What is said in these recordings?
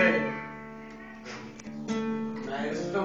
twee. Nee, dat is veel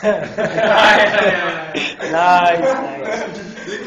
nice, nice.